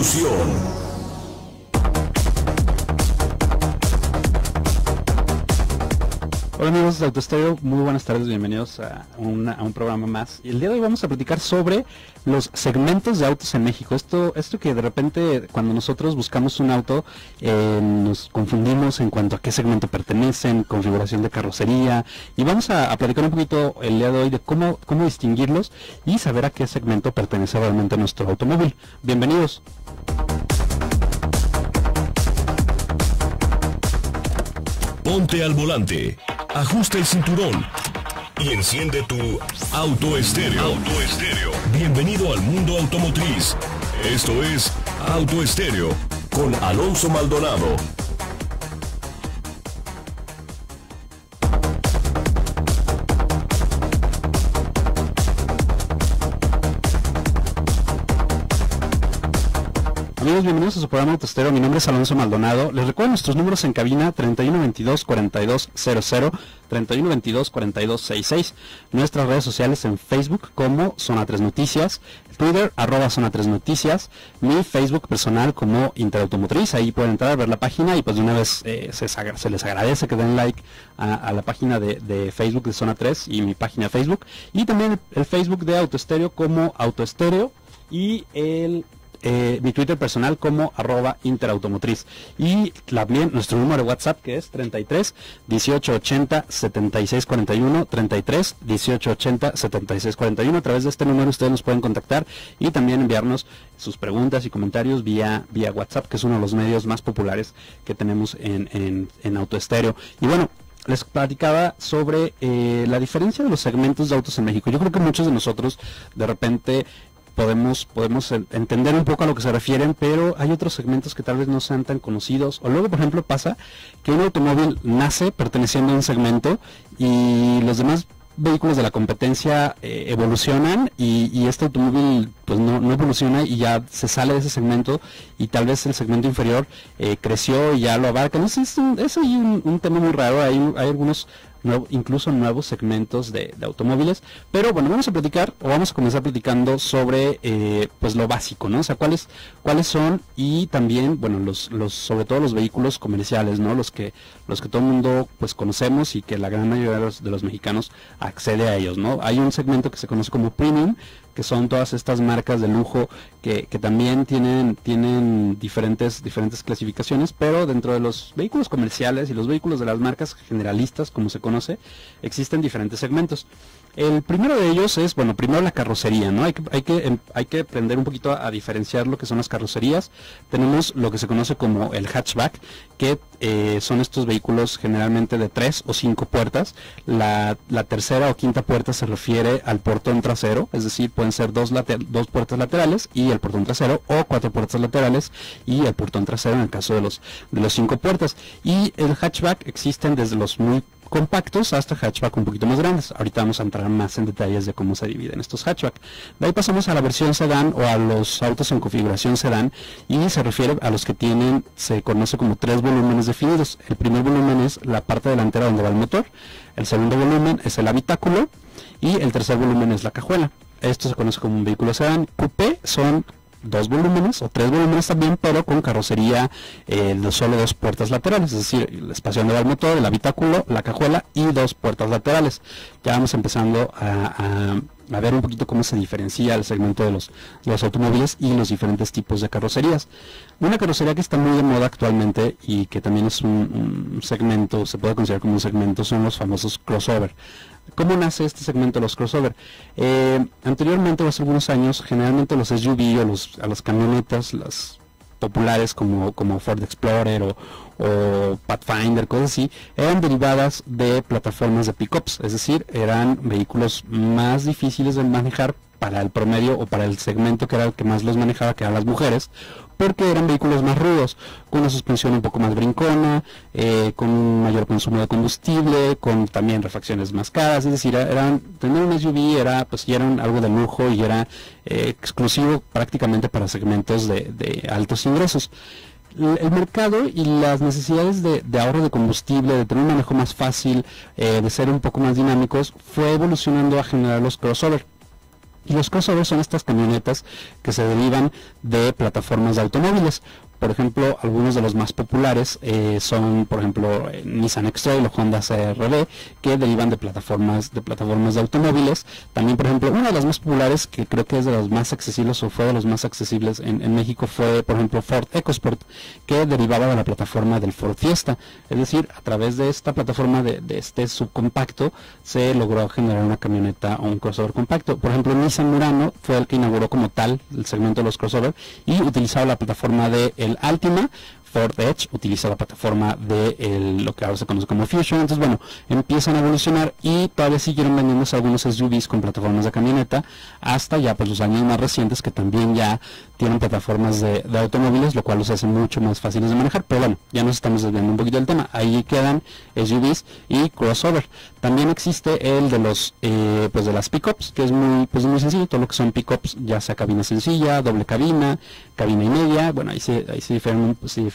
Revolución. Hola amigos de Autostereo, muy buenas tardes, bienvenidos a, un programa más. El día de hoy vamos a platicar sobre los segmentos de autos en México. Esto, esto que de repente cuando nosotros buscamos un auto eh, nos confundimos en cuanto a qué segmento pertenecen, configuración de carrocería. Y vamos a, platicar un poquito el día de hoy de cómo, cómo distinguirlos y saber a qué segmento pertenece realmente nuestro automóvil. Bienvenidos. Ponte al volante ajusta el cinturón y enciende tu auto estéreo. Bienvenido al mundo automotriz. Esto es Auto Estéreo con Alonso Maldonado. Bienvenidos a su programa Autostero. Mi nombre es Alonso Maldonado. Les recuerdo nuestros números en cabina 3122 4200, 3122 4266. Nuestras redes sociales en Facebook como Zona 3 Noticias, Twitter arroba Zona 3 Noticias, mi Facebook personal como Interautomotriz. Ahí pueden entrar a ver la página y pues de una vez eh, se, les agradece que den like a, la página de, Facebook de Zona 3 y mi página Facebook. Y también el, el Facebook de Autoestéreo como Autoestéreo y el eh, mi Twitter personal como arroba interautomotriz. Y también nuestro número de WhatsApp que es 33 1880 7641 33 1880 7641. A través de este número ustedes nos pueden contactar y también enviarnos sus preguntas y comentarios vía, vía WhatsApp, que es uno de los medios más populares que tenemos en, en, en autoestéreo. Y bueno, les platicaba sobre eh, la diferencia de los segmentos de autos en México. Yo creo que muchos de nosotros de repente podemos, podemos entender un poco a lo que se refieren, pero hay otros segmentos que tal vez no sean tan conocidos. O luego, por ejemplo, pasa que un automóvil nace perteneciendo a un segmento y los demás vehículos de la competencia eh, evolucionan y, este automóvil pues no, evoluciona y ya se sale de ese segmento y tal vez el segmento inferior eh, creció y ya lo abarca. No sé, es, un, un, un, tema muy raro. Hay, hay algunos incluso nuevos segmentos de, automóviles. Pero bueno, vamos a platicar o vamos a comenzar platicando sobre eh, pues lo básico, ¿no? O sea, cuáles cuáles son y también, bueno, los, los sobre todo los vehículos comerciales, ¿no? Los que los que todo el mundo pues conocemos y que la gran mayoría de los, de los mexicanos accede a ellos, ¿no? Hay un segmento que se conoce como premium, que son todas estas marcas de lujo que, también tienen, tienen diferentes, diferentes clasificaciones, pero dentro de los vehículos comerciales y los vehículos de las marcas generalistas, como se conoce, existen diferentes segmentos. El primero de ellos es, bueno, primero la carrocería, ¿no? Hay que, hay que, em, hay que aprender un poquito a, diferenciar lo que son las carrocerías. Tenemos lo que se conoce como el hatchback, que eh, son estos vehículos generalmente de tres o cinco puertas. La, tercera o quinta puerta se refiere al portón trasero, es decir, pueden ser dos, dos puertas laterales y el portón trasero, o cuatro puertas laterales y el portón trasero en el caso de los, de los cinco puertas. Y el hatchback existen desde los muy compactos hasta hatchback un poquito más grandes. Ahorita vamos a entrar más en detalles de cómo se dividen estos hatchback. De ahí pasamos a la versión sedán o a los autos en configuración sedán y se refiere a los que tienen, se conoce como tres volúmenes definidos. El primer volumen es la parte delantera donde va el motor, el segundo volumen es el habitáculo y el tercer volumen es la cajuela. Esto se conoce como un vehículo sedán. Coupé son dos volúmenes o tres volúmenes también, pero con carrocería eh, de solo dos puertas laterales, es decir, el espacio donde va el motor, el habitáculo, la cajuela y dos puertas laterales. Ya vamos empezando a, ver un poquito cómo se diferencia el segmento de los, los automóviles y los diferentes tipos de carrocerías. Una carrocería que está muy de moda actualmente y que también es un segmento, se puede considerar como un segmento, son los famosos crossover. ¿Cómo nace este segmento de los crossover? Eh, anteriormente, hace algunos años, generalmente los SUV o los, a las camionetas, las populares como, como Ford Explorer o, o Pathfinder, cosas así, eran derivadas de plataformas de pickups, es decir, eran vehículos más difíciles de manejar para el promedio o para el segmento que era el que más los manejaba, que eran las mujeres, porque eran vehículos más rudos, con una suspensión un poco más brincona, eh, con un mayor consumo de combustible, con también refacciones más caras, es decir, eran, tener un SUV era, pues, ya algo de lujo y era eh, exclusivo prácticamente para segmentos de, altos ingresos. El mercado y las necesidades de, ahorro de combustible, de tener un manejo más fácil, eh, de ser un poco más dinámicos, fue evolucionando a generar los crossover los crossovers son estas camionetas que se derivan de plataformas de automóviles. Por ejemplo, algunos de los más populares eh, son, por ejemplo, eh, Nissan X-Trail o Honda CRV, que derivan de plataformas de plataformas de automóviles. También, por ejemplo, una de las más populares, que creo que es de los más accesibles o fue de los más accesibles en, México, fue, por ejemplo, Ford EcoSport, que derivaba de la plataforma del Ford Fiesta. Es decir, a través de esta plataforma de, este subcompacto se logró generar una camioneta o un crossover compacto. Por ejemplo, Nissan Murano fue el que inauguró como tal el segmento de los crossover y utilizaba la plataforma de Altima, Ford Edge utiliza la plataforma de lo que ahora se conoce como Fusion. Entonces, bueno, empiezan a evolucionar y todavía siguieron vendiéndose algunos SUVs con plataformas de camioneta hasta ya pues los años más recientes que también ya tienen plataformas de, automóviles, lo cual los hace mucho más fáciles de manejar. Pero bueno, ya nos estamos desviando un poquito del tema. Ahí quedan SUVs y crossover. También existe el de los eh, pues de las pickups, que es muy pues muy sencillo, todo lo que son pickups, ya sea cabina sencilla, doble cabina, cabina y media, bueno, ahí se, ahí se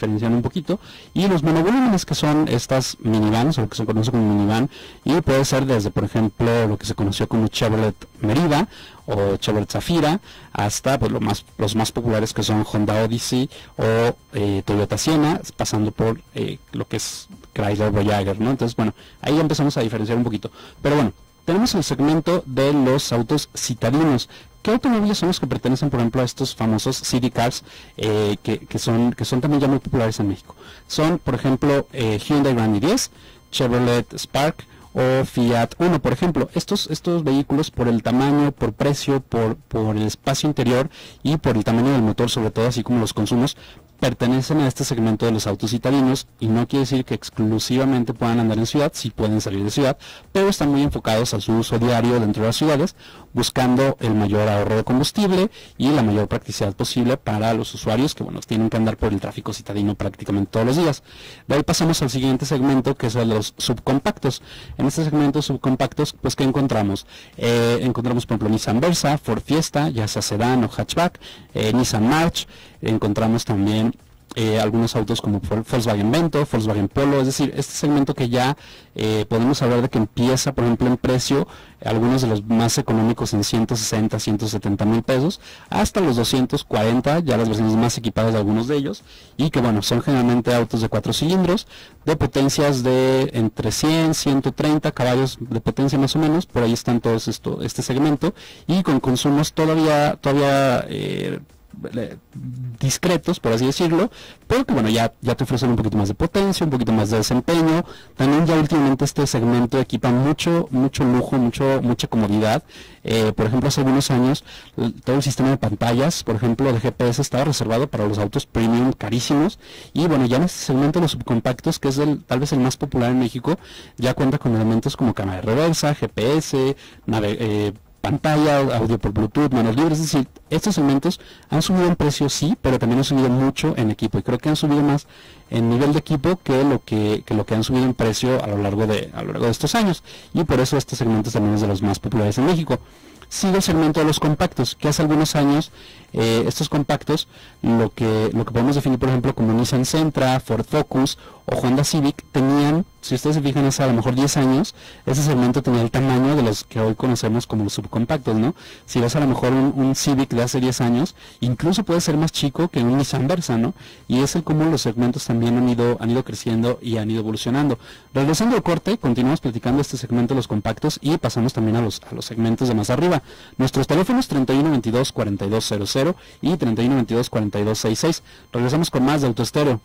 diferencian, un poquito. Y los monovolúmenes que son estas minivans, o que se conoce como minivan, y puede ser desde, por ejemplo, lo que se conoció como Chevrolet Merida, o Chevrolet Zafira, hasta pues, lo más, los más populares que son Honda Odyssey o eh, Toyota Siena, pasando por eh, lo que es Chrysler Voyager, ¿no? Entonces, bueno, ahí empezamos a diferenciar un poquito. Pero bueno, tenemos el segmento de los autos citadinos. ¿Qué automóviles son los que pertenecen, por ejemplo, a estos famosos city cars eh, que, son, que son también ya muy populares en México? Son, por ejemplo, Hyundai Grand i10, Chevrolet Spark, o Fiat Uno, por ejemplo. Estos, estos vehículos por el tamaño, por precio, por, por el espacio interior y por el tamaño del motor, sobre todo así como los consumos, pertenecen a este segmento de los autos citadinos y no quiere decir que exclusivamente puedan andar en ciudad, sí pueden salir de ciudad, pero están muy enfocados a su uso diario dentro de las ciudades, buscando el mayor ahorro de combustible y la mayor practicidad posible para los usuarios que bueno, tienen que andar por el tráfico citadino prácticamente todos los días. De ahí pasamos al siguiente segmento que es de los subcompactos. En este segmento subcompactos, pues ¿qué encontramos? Eh, encontramos por ejemplo Nissan Versa, Ford Fiesta, ya sea sedán o hatchback, eh, Nissan March, encontramos también eh, algunos autos como Volkswagen Vento, Volkswagen Polo, es decir, este segmento que ya eh, podemos hablar de que empieza, por ejemplo, en precio, algunos de los más económicos en 160, 170 mil pesos, hasta los 240, ya las versiones más equipadas de algunos de ellos, y que bueno, son generalmente autos de cuatro cilindros, de potencias de entre 100, 130 caballos de potencia más o menos, por ahí están todos esto, este segmento, y con consumos todavía, todavía eh, discretos, por así decirlo, pero que bueno, ya, ya te ofrecen un poquito más de potencia, un poquito más de desempeño. También ya últimamente este segmento equipa mucho, mucho lujo, mucho, mucha comodidad. Eh, por ejemplo, hace algunos años todo el sistema de pantallas, por ejemplo, de GPS estaba reservado para los autos premium carísimos. Y bueno, ya en este segmento los subcompactos, que es el, tal vez el más popular en México, ya cuenta con elementos como cámara de reversa, GPS, nave, eh, pantalla, audio por Bluetooth, manos libres, es decir, estos segmentos han subido en precio sí, pero también han subido mucho en equipo y creo que han subido más en nivel de equipo que lo que, que lo que han subido en precio a lo largo de a lo largo de estos años. Y por eso este segmento también es de los más populares en México. Sigue el segmento de los compactos, que hace algunos años eh, estos compactos, lo que, lo que podemos definir por ejemplo como Nissan Sentra, Ford Focus o Honda Civic, tenían, si ustedes se fijan hace a lo mejor 10 años, ese segmento tenía el tamaño de los que hoy conocemos como los subcompactos, ¿no? Si ves a lo mejor un, Civic de hace 10 años, incluso puede ser más chico que un Nissan Versa, ¿no? Y es el cómo los segmentos también han ido, han ido creciendo y han ido evolucionando. Regresando al corte, continuamos platicando este segmento de los compactos y pasamos también a los, a los segmentos de más arriba. Nuestros teléfonos 3122 4200 y 3122 4266. Regresamos con más de Autoestero.